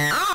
Ah!